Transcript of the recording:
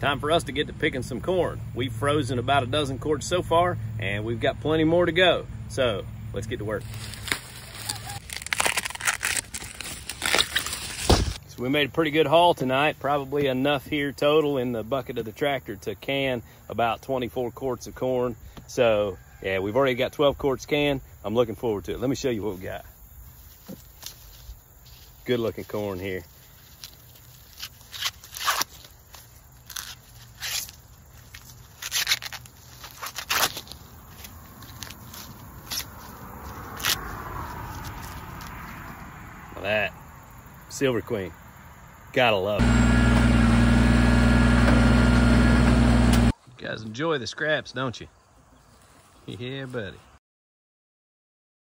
time for us to get to picking some corn. We've frozen about a dozen quarts so far, and we've got plenty more to go. So let's get to work. So we made a pretty good haul tonight, probably enough here total in the bucket of the tractor to can about 24 quarts of corn. So yeah, we've already got 12 quarts canned. I'm looking forward to it. Let me show you what we got. Good looking corn here. That Silver Queen. Gotta love it. You guys enjoy the scraps, don't you? Yeah, buddy.